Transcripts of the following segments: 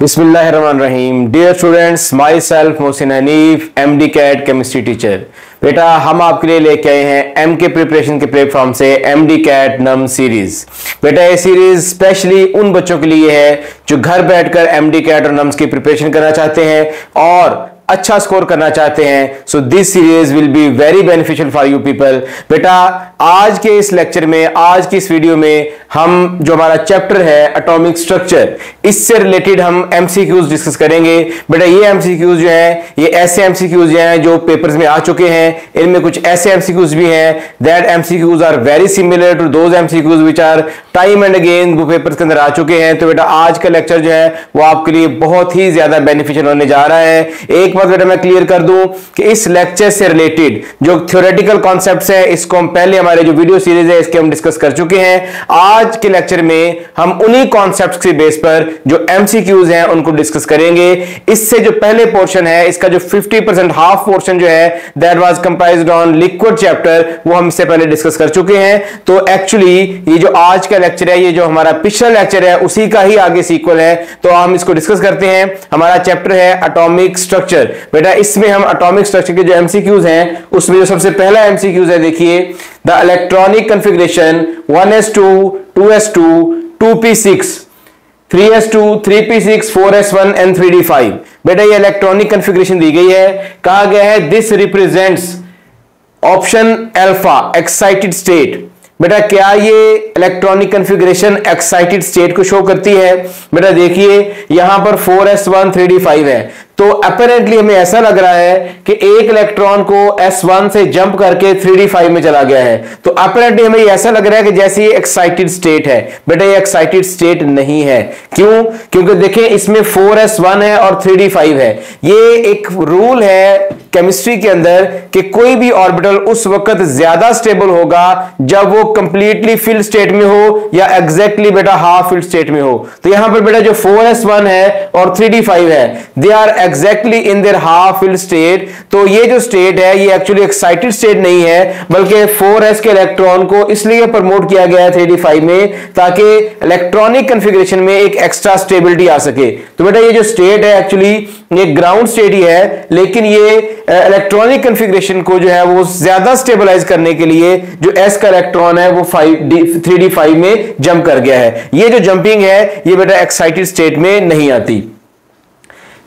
बिस्मिल्लाहिर्रहमानिर्रहीम। Dear students myself Mohsin Hanif M D CAT chemistry teacher बेटा, हम आपके लिए लेके आए हैं एम के प्रिपरेशन के प्लेटफॉर्म से एम डी कैट नम सीरीज़ बेटा, ये सीरीज़ स्पेशली उन बच्चों के लिए है जो घर बैठकर एम डी कैट और नम्स की प्रिपरेशन करना चाहते हैं और अच्छा स्कोर करना चाहते हैं। So this series will be very beneficial for you people बेटा, आज के इस लेक्चर में, आज की इस वीडियो में हम जो हमारा चैप्टर है एटॉमिक स्ट्रक्चर इससे रिलेटेड हम एमसीक्यूज डिस्कस करेंगे। बेटा, ये एमसीक्यूज जो है, ये ऐसे एमसीक्यूज हैं जो पेपर्स में आ चुके हैं। इनमें कुछ ऐसे एमसीक्यूज भी हैं that MCQs are very similar to those MCQs which are time and again वो पेपर्स के अंदर आ चुके हैं। तो बेटा, आज का लेक्चर जो है, वो आपके लिए बहुत ही ज़्यादा बेनिफिशियल होने जा रहा है। एक बात बेटा मैं क्लियर कर दूँ कि इस लेक्चर से रिलेटेड जो थ्योरेटिकल कॉन्सेप्ट्स है, इसको हम पहले हमारे जो वीडियो सीरीज़ है, इसके हम डिस्कस कर चुके हैं। आज के लेक्चर में हम उन्हीं कॉन्सेप्ट्स के बेस पर जो एमसीक्यूज हैं, उनको डिस्कस करेंगे। इससे जो पहले पोर्शन है, इसका जो 50 परसेंट हाफ़ पोर्शन जो है that was comprised on liquid chapter वो हम इससे पहले डिस्कस कर चुके हैं। तो एक्चुअली ये जो आज का लेक्चर है, ये जो हमारा पिछला लेक्चर है, उसी का ही आगे सीक्वल है। तो हम इसको डिस्कस करते हैं। हमारा चैप्टर है अटोमिक स्ट्रक्चर बेटा, इसमें हम अटोमिक स्ट्रक्चर के जो एमसीक्यूज हैं, उसमें जो सबसे पहला एमसीक्यूज है, देखिए the electronic configuration 1s2 2s2 2p6 3s2 3p6 4s1 and 3d5 बेटा, ये इलेक्ट्रॉनिक कंफिग्रेशन दी गई है। कहा गया है this represents option alpha excited state बेटा, क्या ये इलेक्ट्रॉनिक कंफिग्रेशन एक्साइटेड स्टेट को शो करती है? बेटा, देखिए, यहाँ पर 4s1 3d5 है। तो अपेरेंटली हमें ऐसा लग रहा है कि एक इलेक्ट्रॉन को S1 से जंप करके 3D5 में चला गया है। तो अपेरेंटली हमें ऐसा लग रहा है कि जैसे ये एक्साइटेड स्टेट है। बेटा, ये एक्साइटेड स्टेट नहीं है। क्यों? क्योंकि देखें, इसमें 4S1 है और 3D5 है। ये एक रूल है केमिस्ट्री के अंदर कि कोई भी ऑर्बिटल उस वक्त ज़्यादा स्टेबल होगा जब वो कंप्लीटली फिल स्टेट में हो या एग्जैक्टली बेटा हाफ़ फिल स्टेट में हो। तो यहाँ पर बेटा जो 4s1 है और 3d5 है they are exactly in their half fill state तो ये जो स्टेट है, ये एक्चुअली एक्साइटेड स्टेट नहीं है, बल्कि 4s के इलेक्ट्रॉन को इसलिए प्रमोट किया गया है 3d5 में, ताकि इलेक्ट्रॉनिक कंफिग्रेशन में एक एक्स्ट्रा स्टेबिलिटी आ सके। तो बेटा ये जो स्टेट है एक्चुअली ये ग्राउंड स्टेट ही है, लेकिन ये इलेक्ट्रॉनिक कंफिग्रेशन को जो है, वो ज़्यादा स्टेबलाइज करने के लिए जो एस का इलेक्ट्रॉन है, वो five D three D five में जंप कर गया है। ये जो जंपिंग है, ये बेटा एक्साइटेड स्टेट में नहीं आती।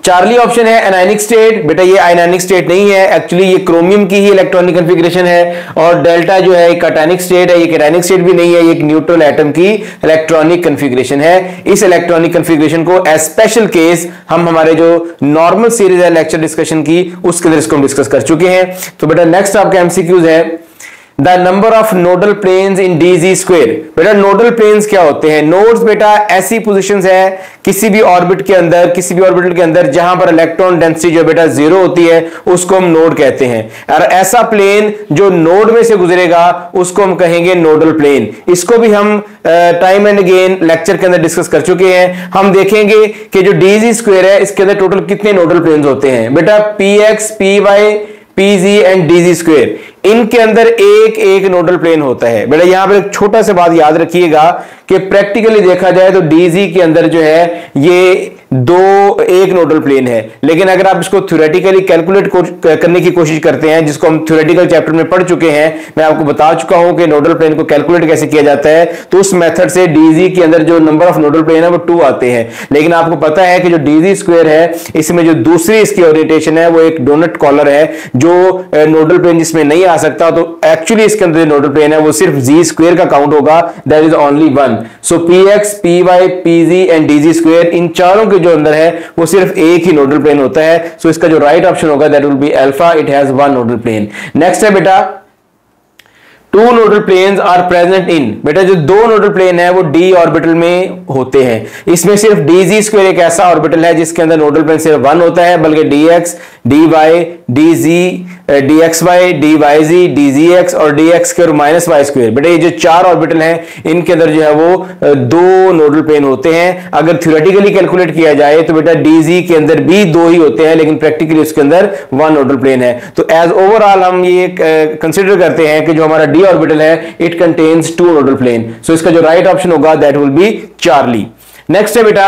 चार्ली ऑप्शन है एनाइनिक स्टेट बेटा, ये आयनानिक स्टेट नहीं है. एक्चुअली ये क्रोमियम की ही इलेक्ट्रॉनिक कंफिग्रेशन है. और डेल्टा जो है, एक कैटानिक स्टेट है ये कैटानिक स्टेट भी नहीं है, ये एक न्यूट्रल एटम की इलेक्ट्रॉनिक कंफिग्रेशन है. इस इलेक्ट्रॉनिक कंफिग्रेशन को एज स्पेशल केस हम हमारे जो नॉर्मल सीरीज़ है लेक्चर डिस्कशन की, उसके अंदर इसको हम डिस्कस कर चुके हैं. तो बेटा नेक्स्ट आपका एमसीक्यूज है. The number of nodal planes in DG square. बेटा, नोडल प्लेन्स क्या होते हैं? नोड्स बेटा ऐसी पोजीशंस है, किसी भी ऑर्बिट के अंदर, किसी भी ऑर्बिटल के अंदर जहाँ पर इलेक्ट्रॉन डेंसिटी जो बेटा ज़ीरो होती है, उसको हम नोड कहते हैं। और ऐसा प्लेन जो नोड में से गुजरेगा, उसको हम कहेंगे नोडल प्लेन इसको भी हम टाइम एंड अगेन लेक्चर के अंदर डिस्कस कर चुके हैं। हम देखेंगे कि जो डीजी स्क्वेयर है, इसके अंदर टोटल कितने नोडल प्लेन्स होते हैं। बेटा P X P Y PG and DG square इनके अंदर एक एक नोडल प्लेन होता है। बेटा, यहाँ पर एक छोटा सा बात याद रखिएगा कि प्रैक्टिकली देखा जाए तो डीजी के अंदर जो है, ये दो, एक नोडल प्लेन है। लेकिन अगर आप इसको थ्योरेटिकली कैलकुलेट करने की कोशिश करते हैं, जिसको हम थ्योरेटिकल चैप्टर में पढ़ चुके हैं, मैं आपको बता चुका हूँ कि नोडल प्लेन को कैलकुलेट कैसे किया जाता है तो उस मेथड से डीजी के अंदर जो नंबर ऑफ़ नोडल प्लेन है, वो टू आते हैं। लेकिन आपको पता है कि जो डीजी स्क्वेयर है, इसमें जो दूसरी इसकी ओरिएंटेशन है, वो एक डोनट कॉलर है, जो नोडल प्लेन जिसमें नहीं आ सकता तो एक्चुअली इसके अंदर नोडल प्लेन है, वो सिर्फ़ जी स्क्वेयर का काउंट होगा। That is only one so P X P Y P G and DG square इन चारों के जो अंदर है, वो सिर्फ़ एक ही नोडल प्लेन होता है। सो so, इसका जो राइट right ऑप्शन होगा that will be alpha it has one nodal plane next है बेटा two nodal planes are present in बेटा, जो दो नोडल प्लेन है, वो डी ऑर्बिटल में होते हैं। इसमें सिर्फ़ डी जी स्क्वेयर एक ऐसा ऑर्बिटल है, जिसके अंदर नोडल प्लेन सिर्फ़ वन होता है, बल्कि D X D Y D G D X Y D Y G D G X और D X square minus Y square बेटा, ये जो चार ऑर्बिटल हैं, इनके अंदर जो है वो दो नोडल प्लेन होते हैं। अगर थ्योरेटिकली कैलकुलेट किया जाए तो बेटा डी जी के अंदर भी दो ही होते हैं, लेकिन प्रैक्टिकली उसके अंदर वन नोडल प्लेन है। तो एज ओवरऑल हम ये कंसिडर करते हैं कि जो हमारा डी ऑर्बिटल है it contains two nodal plane so इसका जो राइट ऑप्शन होगा that will be Charlie next है बेटा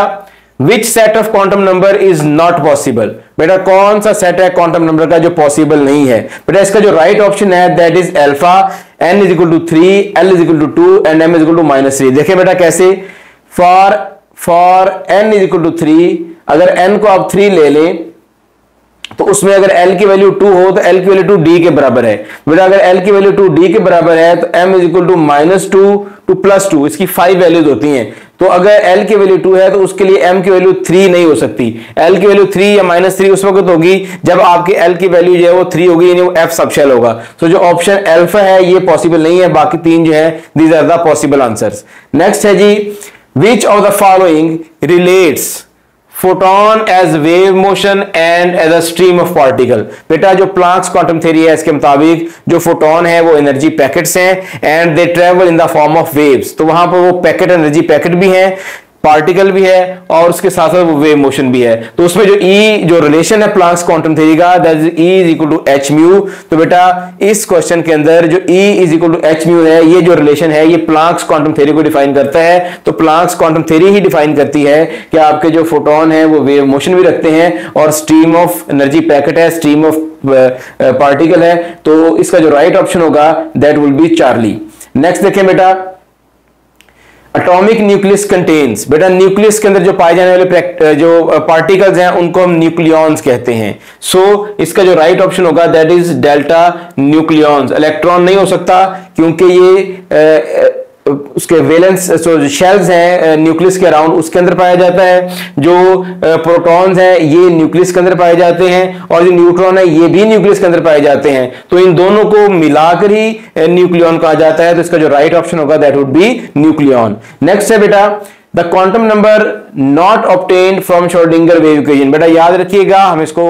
which set of quantum number is not possible बेटा, कौन सा सेट है क्वांटम नंबर का जो पॉसिबल नहीं है? बेटा, इसका जो राइट right ऑप्शन है that is alpha N is equal to three L is equal to two and M is equal to minus three देखिए बेटा कैसे? For for N is equal to three अगर एन को आप three ले लें तो उसमें अगर एल की वैल्यू टू हो तो एल की वैल्यू टू डी के बराबर है। बेटा, अगर एल की वैल्यू टू डी के बराबर है तो M is equal to minus two to plus two इसकी फाइव वैल्यूज़ होती हैं। तो अगर एल की वैल्यू टू है तो उसके लिए एम की वैल्यू थ्री नहीं हो सकती। एल की वैल्यू थ्री या माइनस थ्री उस वक्त होगी, जब आपके एल की वैल्यू जो है वो थ्री होगी, यानी वो एफ़ सबशेल होगा। तो जो ऑप्शन एल्फा है, ये पॉसिबल नहीं है। बाकी तीन जो है these are the possible answer next है जी which of the following relates photon as wave motion and as a stream of particle बेटा, जो प्लांक्स क्वांटम थ्योरी है, इसके मुताबिक जो फोटोन है, वो एनर्जी पैकेट्स हैं and they travel in the form of waves तो वहाँ पर वो पैकेट एनर्जी पैकेट भी हैं पार्टिकल भी है और उसके साथ साथ वेव मोशन भी है। तो उसमें जो ई e, जो रिलेशन है प्लांक्स क्वांटम थ्योरी का that is E is equal to H mu तो बेटा इस क्वेश्चन के अंदर जो E is equal to H mu है ये जो रिलेशन है ये प्लांक्स क्वांटम थ्योरी को डिफाइन करता है। तो प्लांक्स क्वांटम थ्योरी ही डिफाइन करती है कि आपके जो फोटोन है वो वेव मोशन भी रखते हैं और स्ट्रीम ऑफ़ एनर्जी पैकेट है स्ट्रीम ऑफ़ पार्टिकल है। तो इसका जो राइट ऑप्शन होगा that will be Charlie next देखें बेटा अटोमिक न्यूक्लियस कंटेन्स बेटा न्यूक्लियस के अंदर जो पाए जाने वाले जो पार्टिकल्स हैं उनको हम न्यूक्लियॉन्स कहते हैं। सो so, इसका जो राइट right ऑप्शन होगा that is delta nucleons electron नहीं हो सकता क्योंकि ये उसके वेलेंस जो शेल्स हैं न्यूक्लियस के अराउंड उसके अंदर पाया जाता है। जो प्रोटॉन्स हैं, ये न्यूक्लियस के अंदर पाए जाते हैं और जो न्यूट्रॉन है, ये भी न्यूक्लियस के अंदर पाए जाते हैं। तो इन दोनों को मिलाकर ही न्यूक्लियन कहा जाता है। तो इसका जो राइट ऑप्शन होगा that would be nucleon next है बेटा the quantum number not obtain from Schrodinger wave equation बेटा याद रखिएगा हम इसको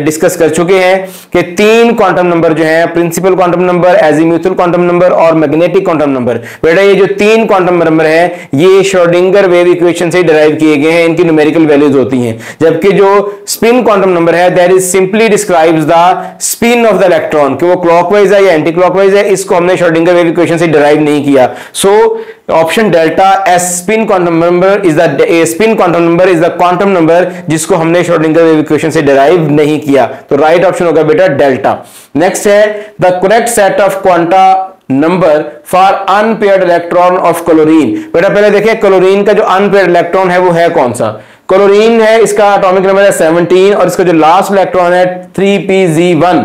डिस्कस कर चुके हैं कि तीन क्वांटम नंबर जो है principal quantum number azimuthal quantum number और मैग्नेटिक क्वांटम नंबर बेटा ये जो तीन क्वांटम नंबर है ये शोर्डिंगर वेव इक्वेशन से डिराइव किए गए हैं इनकी न्यूमेरिकल वैल्यूज़ होती हैं। जबकि जो स्पिन क्वांटम नंबर है that is simply describes the spin of the electron कि वो क्लॉकवाइज है या एंटी क्लॉकवाइज है इसको हमने शोर्डिंगर वेव इक्वेशन से डिराइव नहीं किया। So so, option delta S spin quantum number is the spin quantum number is the quantum number जिसको हमने श्रोडिंगर इक्वेशन से डिराइव नहीं किया। तो राइट right ऑप्शन होगा बेटा डेल्टा नेक्स्ट है the correct set of quanta number for unpaired electron of chlorine बेटा पहले देखिए क्लोरीन का जो अनपेयर्ड इलेक्ट्रॉन है वो है कौन सा? क्लोरीन है, इसका एटॉमिक नंबर है 17 और इसका जो लास्ट इलेक्ट्रॉन है 3pz1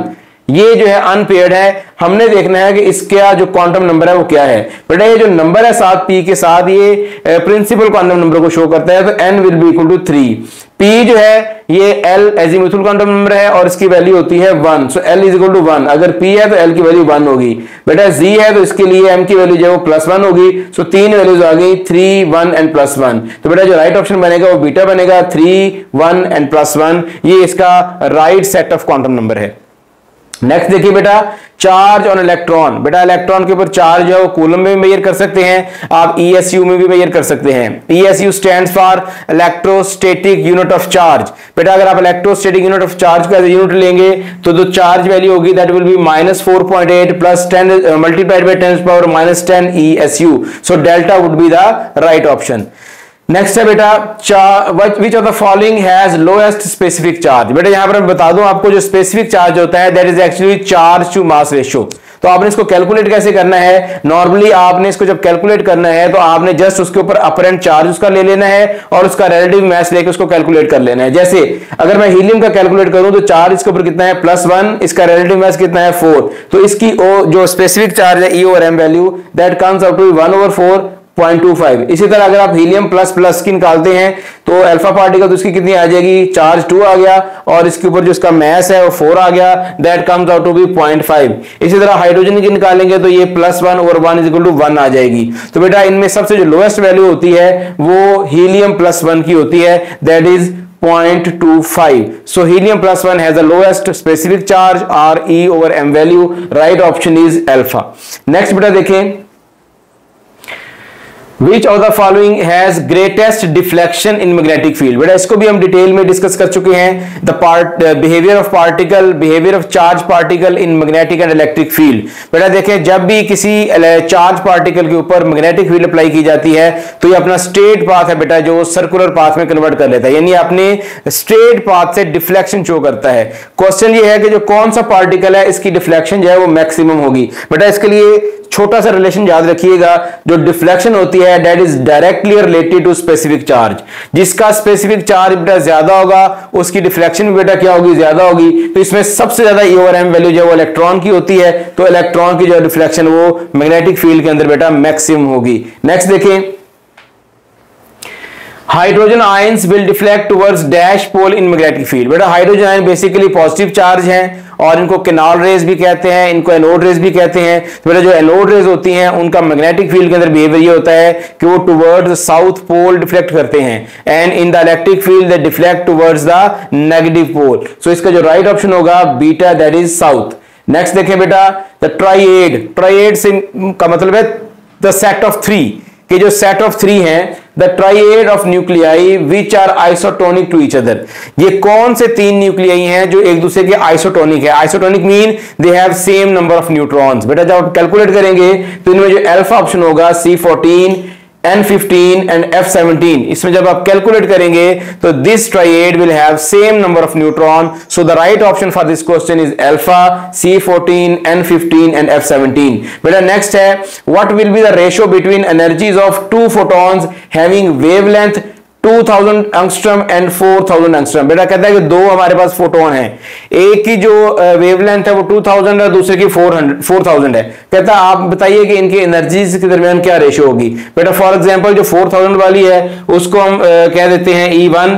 ये जो है अनपेयर्ड है। हमने देखना है कि इसका जो क्वांटम नंबर है वो क्या है। बेटा, ये जो नंबर है साथ पी के साथ, ये प्रिंसिपल क्वांटम नंबर को शो करता है तो N will be equal to three P जो है, ये एल एजीमुथल क्वांटम नंबर है और इसकी वैल्यू होती है one so L is equal to one अगर पी है तो एल की वैल्यू वन होगी। बेटा जी है तो इसके लिए एम की वैल्यू जो है वो प्लस वन होगी। सो तीन वैल्यूज़ आ गई three one and plus one तो बेटा, जो राइट ऑप्शन बनेगा, वो बीटा बनेगा। Three one and plus one ये इसका right set of quantum number है। नेक्स्ट देखिए बेटा चार्ज ऑन इलेक्ट्रॉन बेटा इलेक्ट्रॉन के ऊपर चार्ज है, वो कूलम में भी मेजर कर सकते हैं, आप ईएसयू e में भी मेजर कर सकते हैं। ESU stands for electrostatic unit of charge बेटा, अगर आप इलेक्ट्रोस्टेटिक यूनिट ऑफ़ चार्ज का यूनिट लेंगे तो जो चार्ज वैल्यू होगी that will be minus four point eight plus ten multiplied by ten power minus ten E S U so delta would be the right option next है बेटा which of the following has lowest specific charge बेटा यहाँ पर मैं बता दूँ आपको जो स्पेसिफिक चार्ज होता है that is actually charge to mass ratio तो आपने इसको कैलकुलेट कैसे करना है? नॉर्मली आपने इसको जब कैलकुलेट करना है तो आपने जस्ट उसके ऊपर अपरेंट चार्ज उसका ले लेना है और उसका रिलेटिव मैस लेकर उसको कैलकुलेट कर लेना है. जैसे अगर मैं हीलियम का कैलकुलेट करूँ तो चार्ज इसके ऊपर कितना है? प्लस वन इसका रिलेटिव मैस कितना है? फोर तो इसकी ओ, जो स्पेसिफिक चार्ज है E over M value that comes up to one over four 0.25 इसी तरह अगर आप हीलियम प्लस प्लस की निकालते हैं तो अल्फ़ा पार्टिकल तो उसकी कितनी आ जाएगी? चार्ज टू आ गया, और इसके ऊपर जो इसका मैस है, वो फोर आ गया। That comes out to be point five. इसी तरह हाइड्रोजन की निकालेंगे तो ये प्लस वन और one is equal to one आ जाएगी। तो बेटा, इनमें सबसे जो लोएस्ट वैल्यू होती है, वो हीलियम प्लस वन की होती है। That is 0.25 so, helium plus 1 has the lowest specific charge re over m value, right option is alpha next बेटा देखें which of the following has greatest deflection in magnetic field बेटा, इसको भी हम detail में डिस्कस कर चुके हैं. The part behaviour of particle behaviour of charge particle in magnetic and electric field बेटा, देखें, जब भी किसी चार्ज पार्टिकल के ऊपर मैग्नेटिक फ़ील्ड अप्लाई की जाती है तो ये अपना स्ट्रेट पाथ है बेटा, जो सर्कुलर पाथ में कन्वर्ट कर लेता है. यानी अपने स्ट्रेट पाथ से डिफ्लेक्शन शो करता है. क्वेश्चन ये है कि जो कौन सा पार्टिकल है, इसकी डिफ्लेक्शन जो है वो मैक्सिमम होगी. बेटा, इसके लिए छोटा सा रिलेशन याद रखिएगा. जो डिफ्लेक्शन होती है that is directly related to specific charge जिसका स्पेसिफिक चार्ज बेटा ज़्यादा होगा, उसकी डिफ्लेक्शन बेटा क्या होगी? ज़्यादा होगी। तो इसमें सबसे ज़्यादा ई और एम वैल्यू जो वो इलेक्ट्रॉन की होती है तो इलेक्ट्रॉन की जो डिफ्लेक्शन वो मैग्नेटिक फ़ील्ड के अंदर बेटा मैक्सिमम होगी। नेक्स्ट देखें। Hydrogen ions will deflect towards dash pole in magnetic field बेटा, hydrogen ion basically positive charge हैं और इनको केनाल रेज भी कहते हैं, इनको एनोड रेज भी कहते हैं। तो बेटा, जो एनोड रेज होती हैं, उनका मैग्नेटिक फ़ील्ड के अंदर बिहेवियर ये होता है कि वो टुवर्ड्स साउथ पोल डिफ्लेक्ट करते हैं। And in the electric field they deflect towards the negative pole so इसका जो राइट ऑप्शन होगा beta that is south next देखें बेटा द ट्राइएड ट्राइएड का मतलब है द सेट ऑफ़ थ्री कि जो सेट ऑफ़ थ्री हैं the triad of nuclei which are isotonic to each other ये कौन से तीन न्यूक्लियाई हैं जो एक दूसरे के आइसोटोनिक है? Isotonic mean they have same number of neutrons बेटा जब आप कैलकुलेट करेंगे तो इनमें जो अल्फ़ा ऑप्शन होगा सी फोर्टीन N15 and F17 इसमें जब आप कैलकुलेट करेंगे तो this triad will have same number of neutron so the right option for this question is alpha C14 N15 and F17 बेटा नेक्स्ट है what will be the ratio between energies of two photons having wavelength 2000 angstrom and 4000 angstrom बेटा कहता है कि दो हमारे पास photon है। एक की जो वेवलेंथ है वो 2000 है, दूसरे की 400 4000 है। कहता है, आप बताइए कि इनकी एनर्जीज के दरमियान क्या रेशियो होगी? बेटा फॉर एग्जांपल जो 4000 वाली है, उसको हम कह देते हैं E1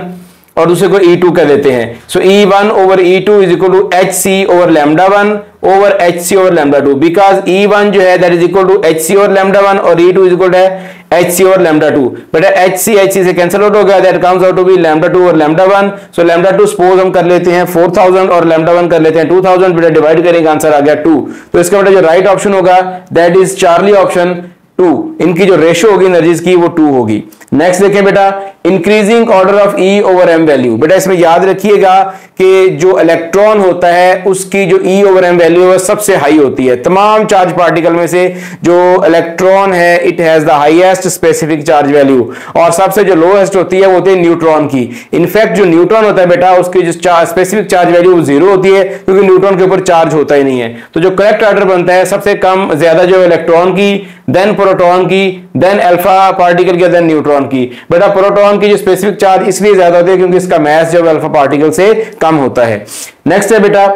और दूसरे को E2 कह देते हैं। So E1 over E2 is equal to H C over lambda one over H C over lambda two because E1 जो है that is equal to H C over lambda one और E2 is equal है H C और lambda two बेटा H C H C से cancel out हो गया that comes out to be lambda two और lambda one so lambda two suppose हम कर लेते हैं फोर थाउज़ेंड और लेमडा वन कर लेते हैं टू थाउज़ेंड बेटा डिवाइड करेंगे आंसर आ गया टू तो इसका बेटा जो राइट ऑप्शन होगा that is Charlie option two. इनकी जो रेशियो होगी एनर्जीज की, वो टू होगी। नेक्स्ट देखें बेटा increasing order of E over M value बेटा, इसमें याद रखिएगा कि जो इलेक्ट्रॉन होता है, उसकी जो ई ओवर एम वैल्यू है सबसे हाई होती है। तमाम चार्ज पार्टिकल में से जो इलेक्ट्रॉन है it has the highest specific charge value और सबसे जो लोएस्ट होती है, वो होती है न्यूट्रॉन की। इनफैक्ट जो न्यूट्रॉन होता है बेटा, उसकी जो स्पेसिफिक चार्ज वैल्यू ज़ीरो होती है, क्योंकि न्यूट्रॉन के ऊपर चार्ज होता ही नहीं है। तो जो करेक्ट ऑर्डर बनता है, सबसे कम, ज़्यादा जो इलेक्ट्रॉन की देन प्रोटॉन की देन अल्फ़ा पार्टिकल की देन न्यूट्रॉन की। बेटा प्रोटॉन की जो स्पेसिफिक चार्ज इसलिए ज़्यादा होती है क्योंकि इसका मैस जब अल्फ़ा पार्टिकल से कम होता है। नेक्स्ट है बेटा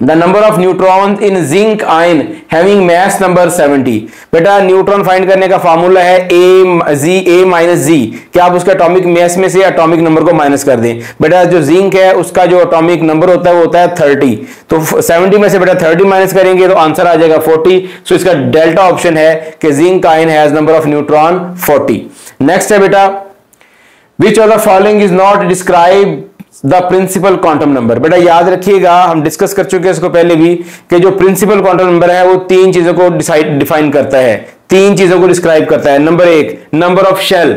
the number of neutron in zinc ion having mass number 70 बेटा न्यूट्रॉन फाइंड करने का फार्मूला है ए जी ए माइनस जी क्या आप उसके अटोमिक मैस में से अटोमिक नंबर को माइनस कर दें? बेटा, जो जिंक है, उसका जो अटोमिक नंबर होता है, वो होता है 30 तो 70 में से बेटा 30 माइनस करेंगे तो आंसर आ जाएगा 40 सो इसका डेल्टा ऑप्शन है कि zinc ion has number of neutron 40 next है बेटा which of the following is not describe the principal quantum number. बेटा, याद रखिएगा, हम डिस्कस कर चुके हैं इसको पहले भी, कि जो प्रिंसिपल क्वांटम नंबर है, वो तीन चीज़ों को डिसाइड डिफाइन करता है। तीन चीज़ों को डिस्क्राइब करता है। नंबर एक number of shell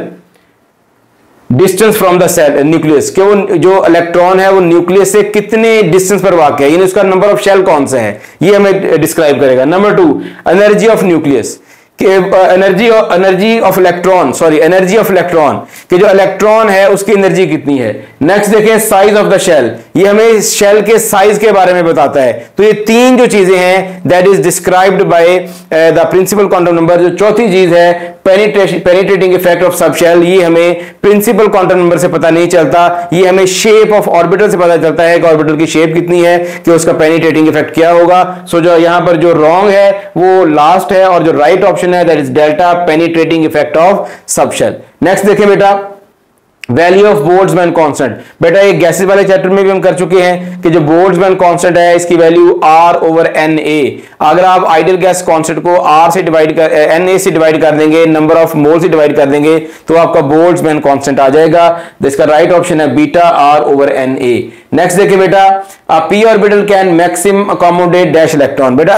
distance from the cell nucleus कि वो, जो इलेक्ट्रॉन है, वो न्यूक्लियस से कितने डिस्टेंस पर वाक़ है? यानी उसका नंबर ऑफ़ शेल कौन सा है? ये हमें डिस्क्राइब करेगा। Number two energy of nucleus energy energy of electron sorry energy of electron कि जो इलेक्ट्रॉन है उसकी एनर्जी कितनी है? नेक्स्ट देखें साइज़ ऑफ़ द शेल ये हमें शेल के साइज़ के बारे में बताता है। तो ये तीन जो चीज़ें हैं that is described by the principal quantum number जो चौथी चीज़ है penetrating effect of sub shell ये हमें प्रिंसिपल क्वांटम नंबर से पता नहीं चलता। ये हमें शेप ऑफ़ ऑर्बिटल से पता चलता है कि ऑर्बिटल की शेप कितनी है कि उसका पेनिट्रेटिंग इफ़ेक्ट क्या होगा। सो so, जो यहाँ पर जो रॉन्ग है वो लास्ट है और जो राइट right ऑप्शन है that is delta penetrating effect of sub shell next देखें बेटा वैल्यू ऑफ़ बोल्ट्जमैन कांस्टेंट बेटा, ये गैसेस वाले चैप्टर में भी हम कर चुके हैं कि जो बोल्ट्जमैन कांस्टेंट है, इसकी value R over N A अगर आप आइडियल गैस कांस्टेंट को आर से डिवाइड कर एन ए से डिवाइड कर देंगे नंबर ऑफ़ मोल से डिवाइड कर देंगे तो आपका बोल्ट्जमैन कांस्टेंट आ जाएगा। तो इसका राइट ऑप्शन है beta R over N A next देखिए बेटा P orbital can maximum accommodate dash electron बेटा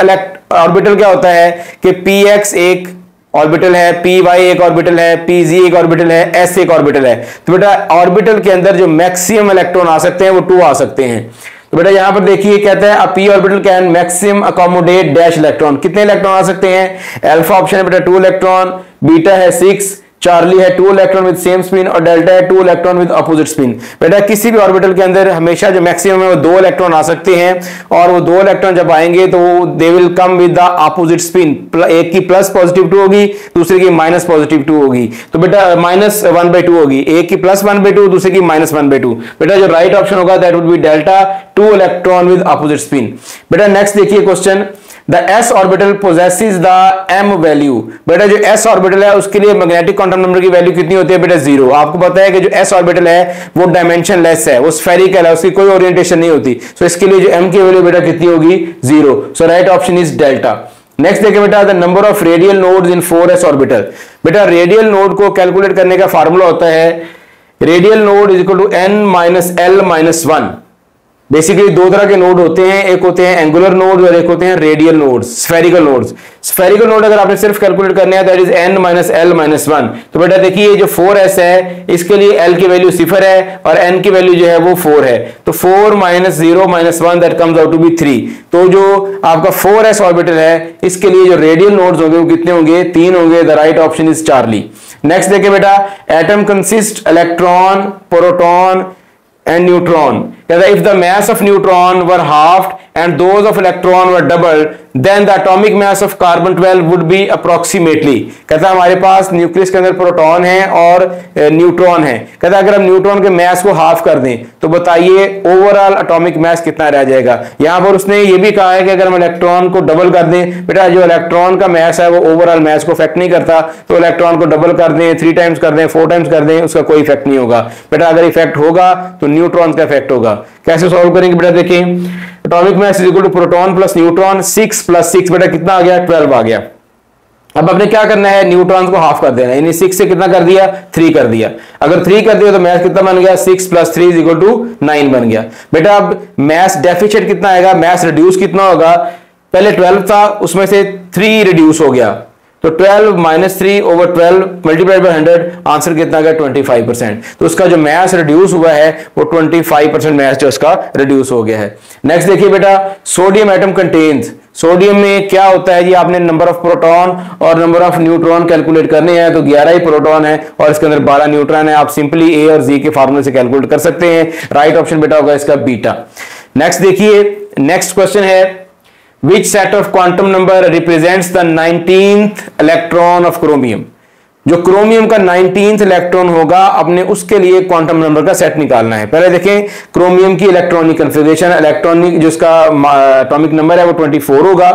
ऑर्बिटल क्या होता है कि पी एक्स एक ऑर्बिटल है पी वाई एक ऑर्बिटल है पी जी एक ऑर्बिटल है एस एक ऑर्बिटल है. तो बेटा ऑर्बिटल के अंदर जो मैक्सिमम इलेक्ट्रॉन आ सकते हैं, वो टू आ सकते हैं. तो बेटा, यहाँ पर देखिए कहता है P orbital can maximum accommodate dash electron कितने इलेक्ट्रॉन आ सकते हैं? अल्फ़ा ऑप्शन है बेटा टू इलेक्ट्रॉन बीटा है सिक्स चार्ली है two electron with same spin और डेल्टा है two electron with opposite spin बेटा, किसी भी ऑर्बिटल के अंदर हमेशा जो मैक्सिमम है वो दो इलेक्ट्रॉन आ सकते हैं और वो दो इलेक्ट्रॉन जब आएँगे तो they will come with the opposite spin एक की प्लस पॉजिटिव टू होगी, दूसरे की माइनस पॉजिटिव टू होगी. तो बेटा माइनस वन बाई टू होगी. एक की प्लस वन बाई टू दूसरे की माइनस वन बाई टू बेटा, जो राइट ऑप्शन होगा that would be delta two electron with opposite spin बेटा नेक्स्ट देखिए question the S orbital possesses the M value बेटा जो एस ऑर्बिटल है उसके लिए मैग्नेटिक क्वांटम नंबर की वैल्यू कितनी होती है बेटा? ज़ीरो आपको पता है कि जो एस ऑर्बिटल है वो डायमेंशन लेस है. वो स्फेरिकल है उसकी कोई ओरिएंटेशन नहीं होती. सो so, इसके लिए जो एम की वैल्यू बेटा कितनी होगी? Zero so right option is delta next देखिए बेटा the number of radial nodes in four S orbital बेटा रेडियल नोड को कैलकुलेट करने का फार्मूला होता है radial node is equal to N minus L minus one basically दो तरह के नोड होते हैं. एक होते हैं एंगुलर नोड और एक होते हैं radial nodes spherical nodes spherical node अगर आपने सिर्फ़ कैलकुलेट करने है that is N minus L minus one तो बेटा देखिए जो फोर एस है, इसके लिए एल की वैल्यू सिफर है और एन की वैल्यू जो है वो फोर है. तो four minus zero minus one that comes out to be three तो जो आपका फोर एस ऑर्बिटल है, इसके लिए जो रेडियल नोड होंगे, वो कितने होंगे? तीन होंगे. The right option is Charlie next देखिए बेटा atom consist electron proton and neutron. If the mass of neutron were halved and those of electron were doubled, then the atomic mass of carbon 12 would be approximately. कहता है हमारे पास nucleus के अंदर proton है और neutron है कहता है अगर हम न्यूट्रॉन के मैस को हाफ़ कर दें तो बताइए ओवरऑल एटॉमिक मैस कितना रह जाएगा यहाँ पर उसने ये भी कहा है कि अगर हम इलेक्ट्रॉन को डबल कर दें बेटा जो इलेक्ट्रॉन का मैस है वो ओवरऑल मैस को इफ़ेक्ट नहीं करता तो इलेक्ट्रॉन को डबल कर दें थ्री टाइम्स कर दें फोर टाइम्स कर दें उसका कोई इफ़ेक्ट नहीं होगा बेटा अगर इफ़ेक्ट होगा तो न्यूट्रॉन का इफ़ेक्ट होगा। कैसे सॉल्व करेंगे बेटा देखिए। Atomic mass is equal to proton plus neutron six plus six बेटा कितना आ गया? ट्वेल्व आ गया। अब अपने क्या करना है? न्यूट्रॉन को हाफ़ कर देना यानी सिक्स से कितना कर दिया? थ्री कर दिया। अगर थ्री कर दिया तो मैथ कितना बन गया? Six plus three is equal to nine बन गया। बेटा अब मैथ डेफिशिएट कितना आएगा? मैथ रिड्यूस कितना होगा? पहले ट्वेल्व था, उसमें से थ्री रिड्यूस हो गया। तो 12 minus three over twelve multiplied by hundred answer कितना गया? 25 परसेंट तो उसका जो मैथ रिड्यूस हुआ है, वो 25 परसेंट मैथ जो उसका रिड्यूस हो गया है। नेक्स्ट देखिए बेटा सोडियम एटम कंटेन्स सोडियम में क्या होता है? जी आपने नंबर ऑफ़ प्रोटॉन और नंबर ऑफ़ न्यूट्रॉन कैलकुलेट करने हैं तो 11 ही प्रोटॉन है और इसके अंदर 12 न्यूट्रॉन है। आप सिंपली ए और जी के फार्मूले से कैलकुलेट कर सकते हैं। राइट ऑप्शन बेटा होगा इसका बीटा नेक्स्ट देखिए नेक्स्ट क्वेश्चन है which set of quantum number represents the 19th electron of chromium? जो क्रोमियम का नाइनटीन इलेक्ट्रॉन होगा, अपने उसके लिए क्वांटम नंबर का सेट निकालना है। पहले देखें क्रोमियम की इलेक्ट्रॉनिक कंफिग्रेशन इलेक्ट्रॉनिक जिसका एटॉमिक नंबर है, वो 24 होगा।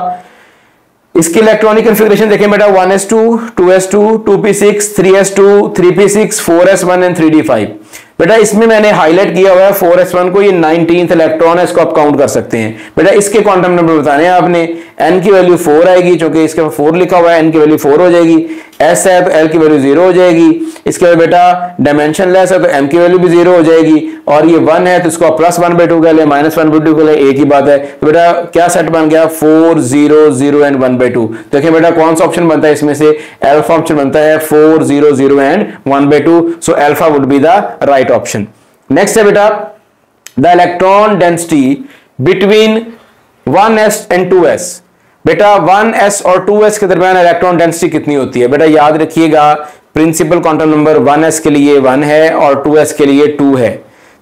इसकी इलेक्ट्रॉनिक कंफिग्रेशन देखें बेटा one S two two S two two P six three S two three P six four S one and three D five बेटा, इसमें मैंने हाईलाइट किया हुआ है फोर एस वन को, ये नाइनटीन इलेक्ट्रॉन है, इसको आप काउंट कर सकते हैं। बेटा, इसके क्वांटम नंबर बताने हैं आपने। एन की वैल्यू फोर आएगी क्योंकि इसके फोर लिखा हुआ है एन की वैल्यू फोर हो जाएगी। एस है तो एल की वैल्यू ज़ीरो हो जाएगी। इसके बाद बेटा डायमेंशन लेस है तो एम की वैल्यू भी ज़ीरो हो जाएगी। और ये वन है तो इसको प्लस वन बाई टू का ले माइनस वन बाई टू का ले, एक ही बात है। तो बेटा, क्या सेट बन गया? Four zero zero and one by two देखिए बेटा, कौन सा ऑप्शन बनता है इसमें से? एल्फा ऑप्शन बनता है four zero zero and one by two so alpha would be the right option next है बेटा the electron density between one S and two S बेटा वन एस और टू एस के दरमियान इलेक्ट्रॉन डेंसिटी कितनी होती है? बेटा, याद रखिएगा principal quantum number one S के लिए वन है और टू एस के लिए टू है।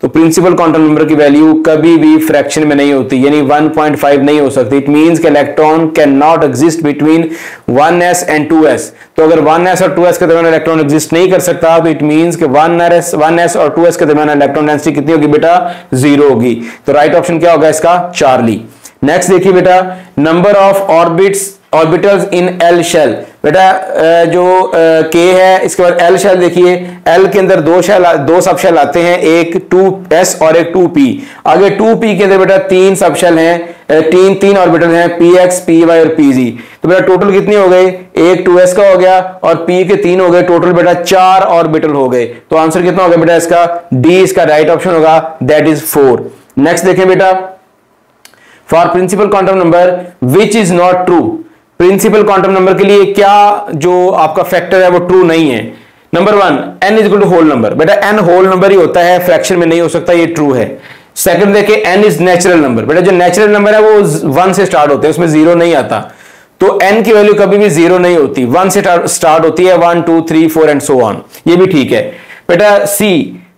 तो प्रिंसिपल क्वांटम नंबर की वैल्यू कभी भी फ्रैक्शन में नहीं होती, यानी 1.5 नहीं हो सकती। इट मींस कि electron can not exist between 1s and 2s तो अगर 1s और 2s के दरमियान इलेक्ट्रॉन एग्जिस्ट नहीं कर सकता तो इट मींस कि 1s 1s और 2s के दरमियान इलेक्ट्रॉन डेंसिटी कितनी होगी बेटा? ज़ीरो होगी। तो राइट ऑप्शन क्या होगा इसका? चार्ली नेक्स्ट देखिए बेटा number of orbits orbitals in L shell बेटा जो के है, इसके बाद एल शेल देखिए. एल के अंदर दो शेल दो सब शेल आते हैं, एक टू एस और एक टू पी आगे टू पी के अंदर बेटा तीन सब शेल हैं तीन तीन ऑर्बिटल हैं पी एक्स पी वाई और पी जी तो बेटा टोटल कितनी हो गई एक टू एस का हो गया और पी के तीन हो गए टोटल बेटा चार ऑर्बिटल हो गए. तो आंसर कितना हो गया बेटा इसका? डी इसका राइट ऑप्शन होगा दैट इज़ फोर नेक्स्ट देखें बेटा for principal quantum number which is not true principal quantum number के लिए क्या जो आपका फैक्टर है वो ट्रू नहीं है? Number one N is to whole number बेटा एन होल नंबर ही होता है फ्रैक्शन में नहीं हो सकता, ये ट्रू है। सेकंड देखे एन इज़ नेचुरल नंबर बेटा, जो नेचुरल नंबर है वो वन से स्टार्ट होते हैं, उसमें ज़ीरो नहीं आता। तो एन की वैल्यू कभी भी ज़ीरो नहीं होती। वन से स्टार्ट होती है one two three four and so on ये भी ठीक है। बेटा सी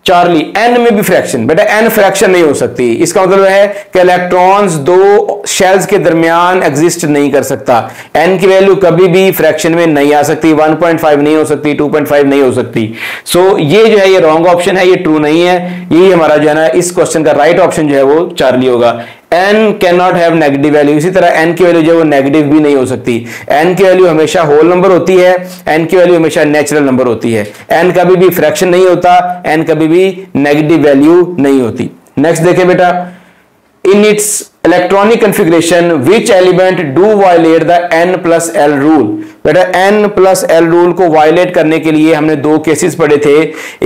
चार्ली एन में भी फ्रैक्शन बेटा एन फ्रैक्शन नहीं हो सकती। इसका मतलब है कि इलेक्ट्रॉन्स दो शेल्स के दरमियान एग्जिस्ट नहीं कर सकता। एन की वैल्यू कभी भी फ्रैक्शन में नहीं आ सकती 1.5 नहीं हो सकती 2.5 नहीं हो सकती। सो so, ये जो है ये रॉन्ग ऑप्शन है ये ट्रू नहीं है। यही हमारा जो है ना इस क्वेश्चन का राइट right ऑप्शन जो है वो चार्ली होगा। N can not have negative value इसी तरह एन की वैल्यू जो है वो नेगेटिव भी नहीं हो सकती। एन की वैल्यू हमेशा होल नंबर होती है। एन की वैल्यू हमेशा नेचुरल नंबर होती है। एन कभी भी फ्रैक्शन नहीं होता। एन कभी भी नेगेटिव वैल्यू नहीं होती। नेक्स्ट देखें बेटा। In its electronic configuration which element do violate the N plus L rule बेटा एन प्लस एल रूल को वायलेट करने के लिए हमने दो केसेस पढ़े थे।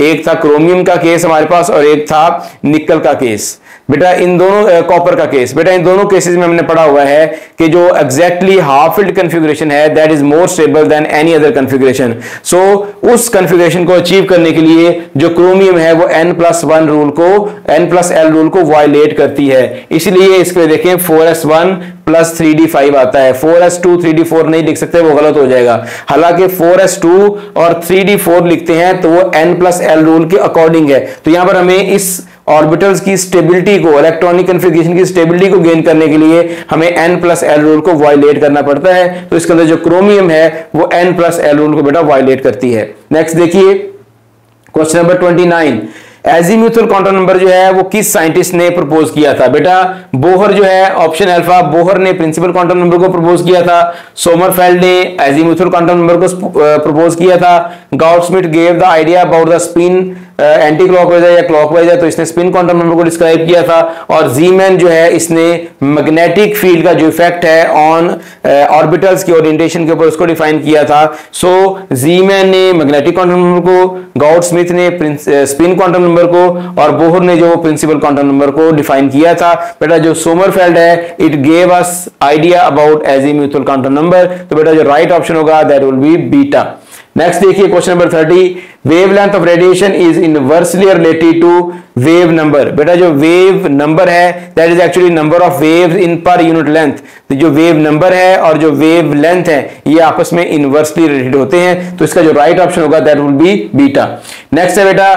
एक था क्रोमियम का केस हमारे पास और एक था निकल का केस बेटा, इन दोनों कॉपर का केस बेटा, इन दोनों केसेस में हमने पढ़ा हुआ है कि जो एग्जैक्टली हाफ़ फिल्ड कन्फिग्रेशन है that is more stable than any other configuration so उस कन्फिग्रेशन को अचीव करने के लिए जो क्रोमियम है, वो एन प्लस वन रूल को एन प्लस एल रूल को वायलेट करती है। इसलिए इसके देखें four S one plus three D five आता है। Four S two three D four नहीं लिख सकते, वो गलत हो जाएगा। हालाँकि फोर एस टू और थ्री डी फोर लिखते हैं तो वो एन प्लस एल रूल के अकॉर्डिंग है। तो यहाँ पर हमें इस ऑर्बिटल्स की स्टेबिलिटी को, इलेक्ट्रॉनिक कन्फिग्रेशन की स्टेबिलिटी को गेन करने के लिए हमें एन प्लस एल रूल को वायलेट करना पड़ता है। तो इसके अंदर जो क्रोमियम है, वो एन प्लस एल रूल को बेटा वायलेट करती है। नेक्स्ट देखिए question number twenty nine azimuthal quantum number जो है, वो किस साइंटिस्ट ने प्रपोज किया था? बेटा बोहर जो है ऑप्शन अल्फ़ा बोहर ने प्रिंसिपल क्वांटम नंबर को प्रपोज किया था। सोमरफेल्ड ने एजीम्यूथल क्वांटम नंबर को प्रपोज किया था। Goudsmit gave the idea about the spin anti clockwise है या क्लॉकवाइज है तो इसने स्पिन क्वांटम नंबर को डिस्क्राइब किया था और जीमैन जो है, इसने मैग्नेटिक फ़ील्ड का जो इफ़ेक्ट है ऑन ऑर्बिटल्स की ओरिएंटेशन के ऊपर उसको डिफाइन किया था। सो जीमैन ने मैग्नेटिक क्वांटम नंबर को गॉड स्मिथ ने स्पिन क्वांटम नंबर को और बोहर ने जो प्रिंसिपल क्वांटम नंबर को डिफाइन किया था। बेटा, जो सोमरफेल्ड है it gave us idea about azimuthal quantum number तो बेटा, जो राइट ऑप्शन होगा that will be beta next देखिए question number thirty wavelength of radiation is inversely related to wave number बेटा, जो वेव नंबर है that is actually number of wave in per unit length तो जो wave number है और जो wave length है, ये आपस में इनवर्सली रिलेटेड होते हैं. तो इसका जो राइट right ऑप्शन होगा that will be beta next है बेटा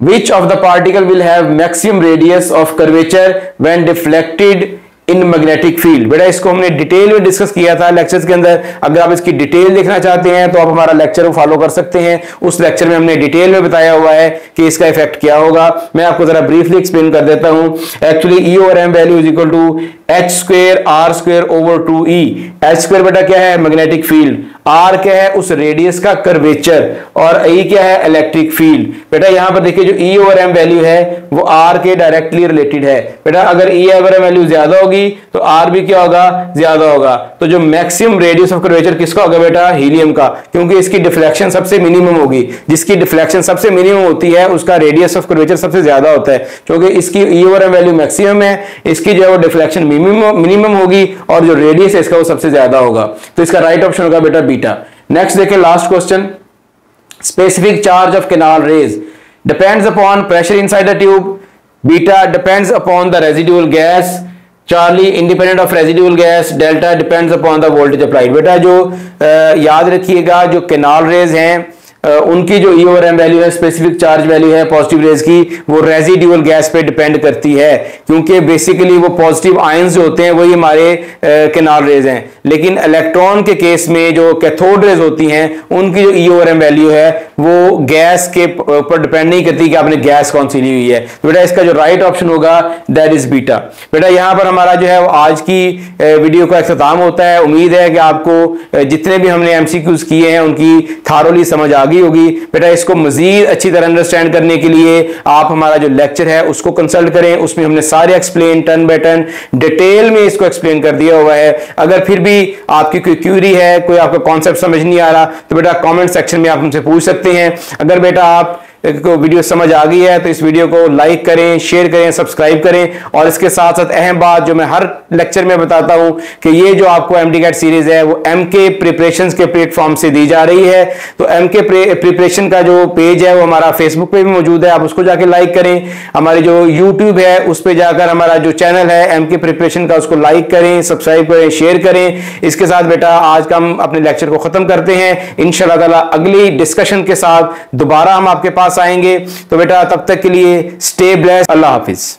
which of the particle will have maximum radius of curvature when deflected in magnetic field बेटा, इसको हमने डिटेल में डिस्कस किया था लेक्चर्स के अंदर। अगर आप इसकी डिटेल देखना चाहते हैं तो आप हमारा लेक्चर फॉलो कर सकते हैं। उस लेक्चर में हमने डिटेल में बताया हुआ है कि इसका इफ़ेक्ट क्या होगा। मैं आपको जरा ब्रीफली एक्सप्लेन कर देता हूँ। एक्चुअली ई और M value is equal to H square R square over two E H square बेटा क्या है? मैग्नेटिक फ़ील्ड आर क्या है? उस रेडियस का कर्वेचर और ई e क्या है? इलेक्ट्रिक फ़ील्ड बेटा, यहाँ पर देखिए, जो ई और एम वैल्यू है, वो आर के डायरेक्टली रिलेटेड है। बेटा, अगर ई और एम वैल्यू ज़्यादा होगी तो आर भी क्या होगा? ज़्यादा होगा। तो जो मैक्सिमम रेडियस ऑफ़ कर्वेचर किसका होगा बेटा? हीलियम का। क्योंकि इसकी डिफ्लेक्शन सबसे मिनिमम होगी। जिसकी डिफ्लेक्शन सबसे मिनिमम होती है, उसका रेडियस ऑफ़ कर्वेचर सबसे ज़्यादा होता है। क्योंकि इसकी ई एम वैल्यू मैक्सिमम है, इसकी जो है वो डिफ्लेक्शन मिनिमम होगी, और जो रेडियस है इसका वो सबसे ज़्यादा होगा। तो इसका राइट ऑप्शन होगा बेटा बीटा नेक्स्ट देखें last question specific charge of canal rays depends upon pressure inside the tube beta depends upon the residual gas Charlie independent of residual gas delta depends upon the voltage applied बेटा जो आ, याद रखिएगा जो canal raise हैं उनकी जो E और M value है स्पेसिफिक चार्ज वैल्यू है पॉजिटिव रेज की, वो रेजिड्यूअल गैस पे डिपेंड करती है। क्योंकि बेसिकली वो पॉजिटिव आयंस जो होते हैं, वही हमारे केनाल रेज हैं। लेकिन इलेक्ट्रॉन के केस में जो कैथोड रेज होती हैं, उनकी जो ई और एम वैल्यू है, वो गैस के ऊपर डिपेंड नहीं करती कि आपने गैस कौन सी ली हुई है। तो बेटा इसका जो राइट ऑप्शन होगा दैट इज़ बीटा बेटा यहाँ पर हमारा जो है आज की वीडियो का अख्ताम होता है। उम्मीद है कि आपको जितने भी हमने एमसीक्यूज किए हैं, उनकी थारोली समझ आ गई। होगी। बेटा, इसको मजीद अच्छी तरह अंडरस्टैंड करने के लिए आप हमारा जो लेक्चर है, उसको कंसल्ट करें। उसमें हमने सारे explain turn by turn detail में इसको एक्सप्लेन कर दिया हुआ है। अगर फिर भी आपकी कोई क्यूरी है, कोई आपका कॉन्सेप्ट समझ नहीं आ रहा तो बेटा कॉमेंट सेक्शन में आप हमसे पूछ सकते हैं। अगर बेटा, आप को वीडियो समझ आ गई है तो इस वीडियो को लाइक करें शेयर करें सब्सक्राइब करें। और इसके साथ साथ अहम बात जो मैं हर लेक्चर में बताता हूँ कि ये जो आपको एम कैट सीरीज़ है, वो एम के प्रिपरेशन के प्लेटफॉर्म से दी जा रही है। तो एम के प्रिपरेशन का जो पेज है, वो हमारा फेसबुक पे भी मौजूद है, आप उसको जाके लाइक करें। हमारी जो यूट्यूब है, उस पर जाकर हमारा जो चैनल है एम के प्रिपरेशन का, उसको लाइक करें सब्सक्राइब करें शेयर करें। इसके साथ बेटा, आज का हम अपने लेक्चर को खत्म करते हैं। इन अगली डिस्कशन के साथ दोबारा हम आपके पास आएँगे। तो बेटा तब तक के लिए स्टे ब्लेस अल्लाह हाफिज़।